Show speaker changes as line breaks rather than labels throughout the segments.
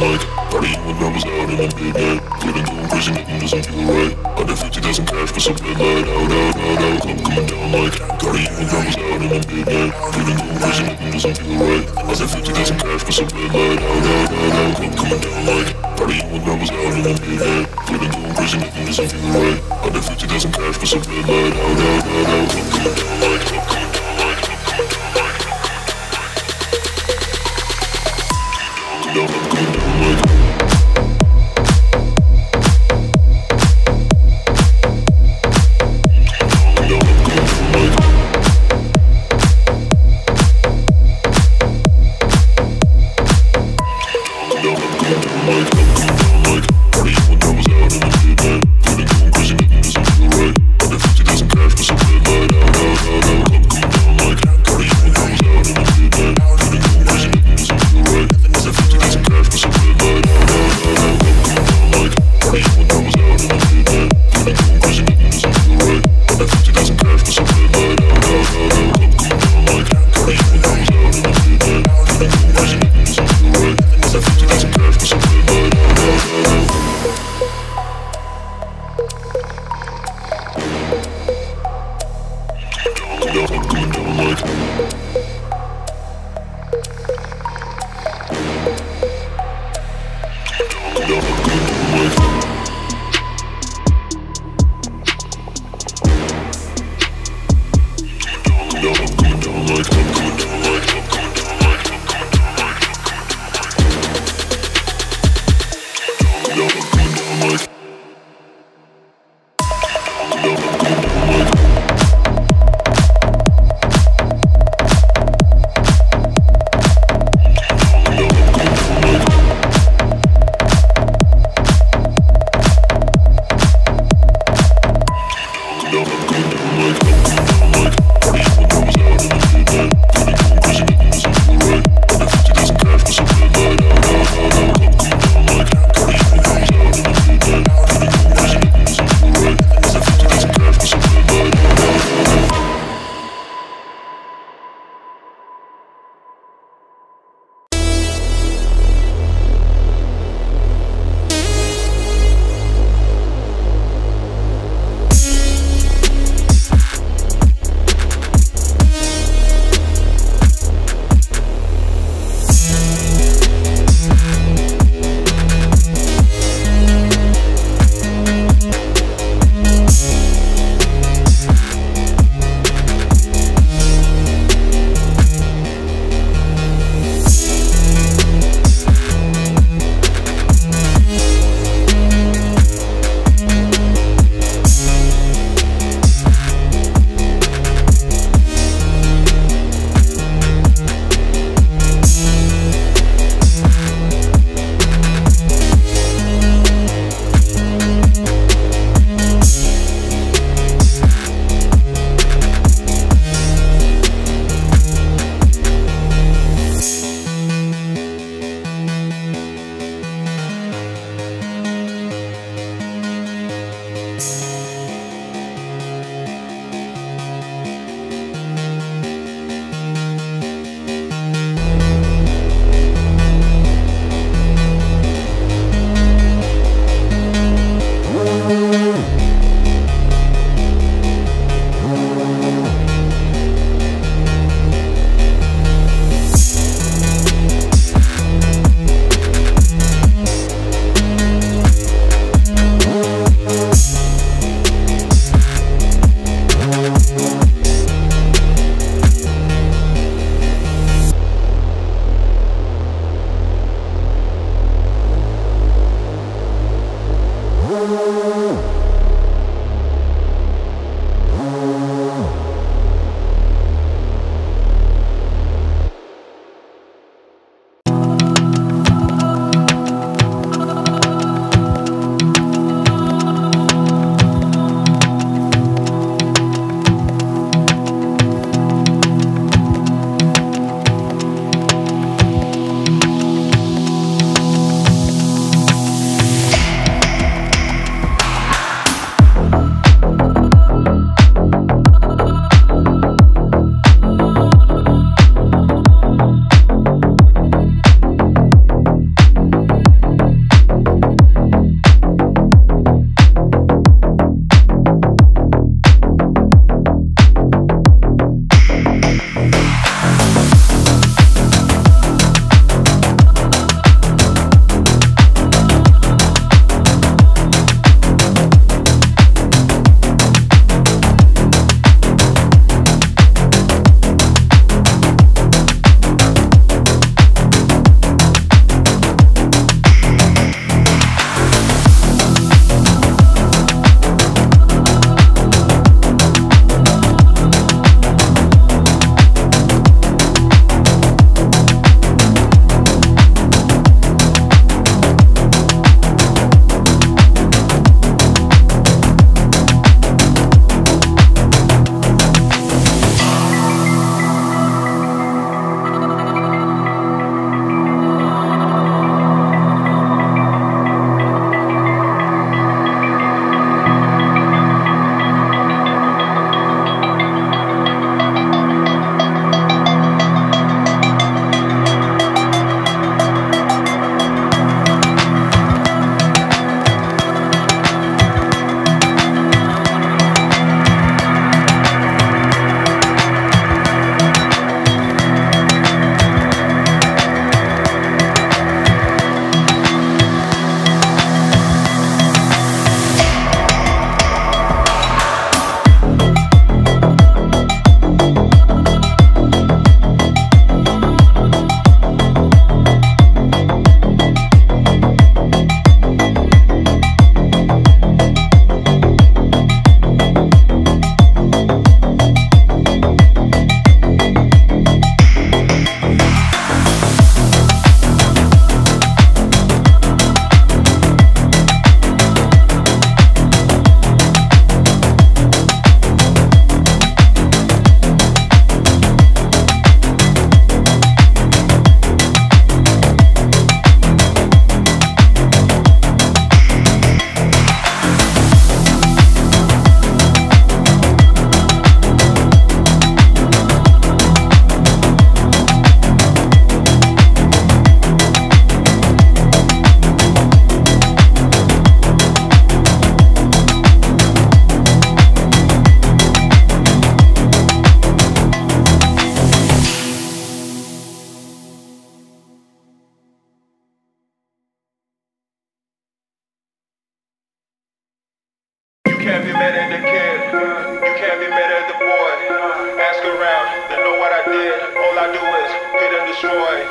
like Partying with numbers out in the midnight Feeling going crazy, nothing doesn't feel right. Under 50,000 cash for some red light Out, out, out, out, club coming down like Partying with numbers out in the midnight Feeling going crazy, nothing doesn't feel right. Under 50,000 cash for some red light Out, out, out, out, club coming down like Partying with numbers out in the midnight Feeling going crazy, nothing doesn't feel right. Under 50,000 cash for some red light Out, out, out, out, club
Welcome to life.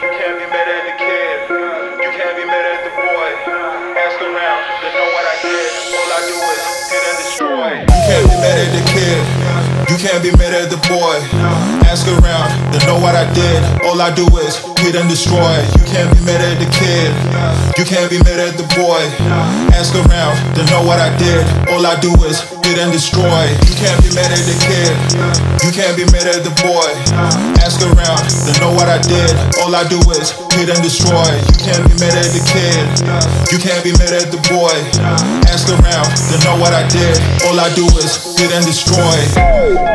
You can't be mad at the kid. You can't be mad at the boy. Ask around, they know what I did. All I do is hit and destroy. You can't be mad at the kid. You can't be mad at the boy. Ask around, they know what I did. All I do is hit and destroy. You can't be mad at the kid. You can't be mad at the boy. Ask around, they know what I did. All I do is hit and destroy. You can't be mad at the kid. You can't be mad at the boy. Ask around, they know what I did. All I do is hit and destroy. You can't be mad at the kid. You can't be mad at the boy. Ask around, they know what I did. All I do is hit and destroy.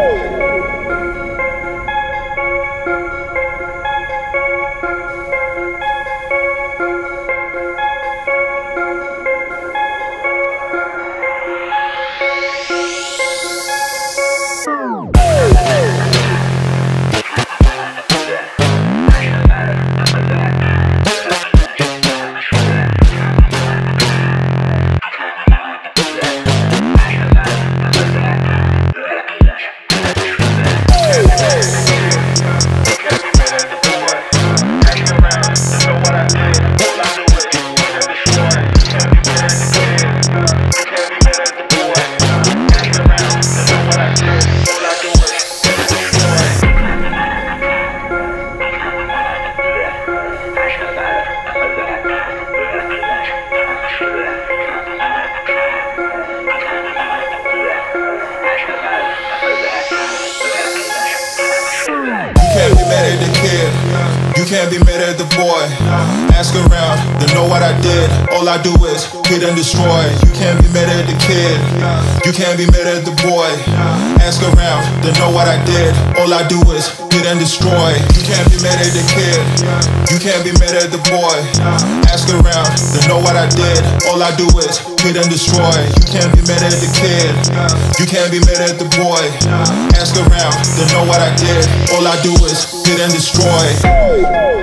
Can't be mad at the kid. You can't be mad at the boy. Ask around, they know what I did. All I do is hit and destroy. You can't be mad at the kid. You can't be mad at the boy. Ask around, they know what I did. All I do is hit and destroy. You can't be mad at the kid. You can't be mad at the boy. Ask around, they know what I did. All I do is hit and destroy. You can't be mad at the kid. You can't be mad at the boy. Ask around, they know what I did. All I do is hit and destroy. Hey!